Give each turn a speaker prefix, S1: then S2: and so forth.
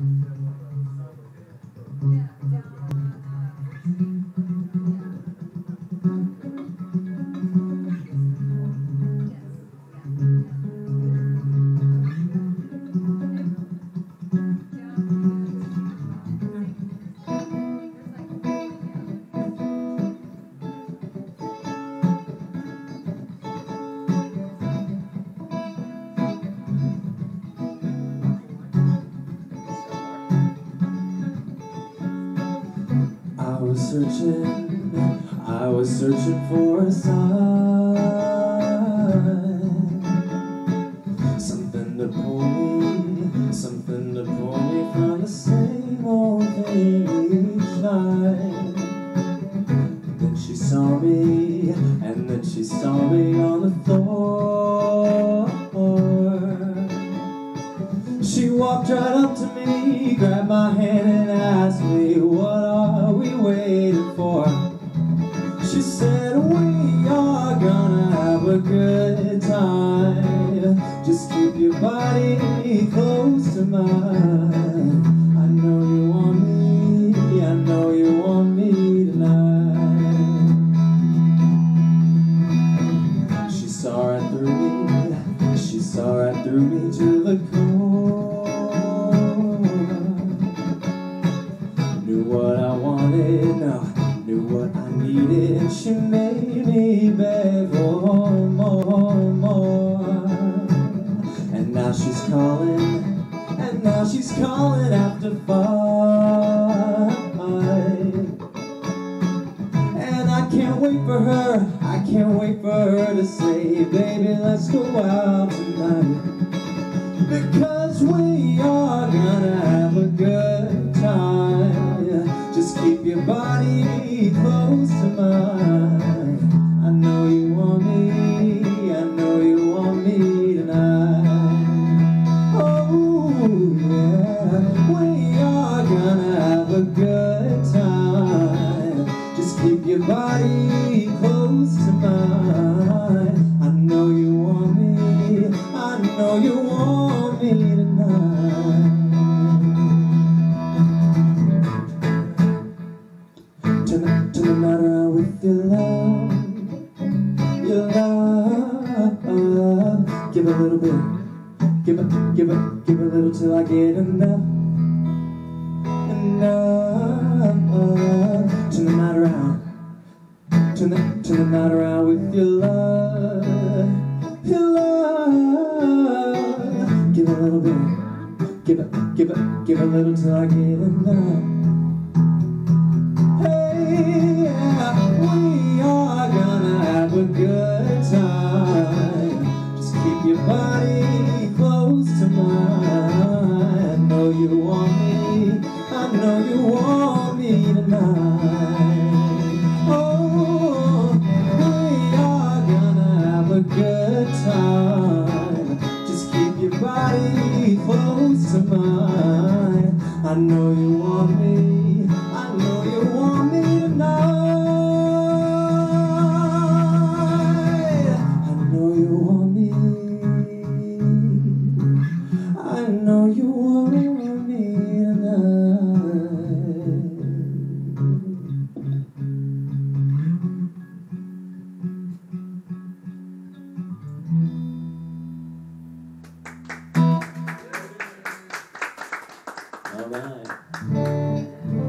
S1: I was searching, I was searching for a sign, something to pull me, something to pull me from the same old thing each night. Have a good time. Just keep your body close to mine. I know you want me, I know you want me tonight. She saw right through me, she saw right through me to the core. Knew what I wanted, calling after five. And I can't wait for her, I can't wait for her to say, baby, let's go out tonight. Because we are gonna have a good time. Just keep your body close to mine. I know you want me, your body close to mine. I know you want me, I know you want me tonight. Turn turn the night around with your love, your love. Give a little bit, give it, give it, give a little till I get enough, enough. Turn the, turn the night around with your love, your love. Give a little bit, give it, give it, give a little till I get enough. I know you want me, うん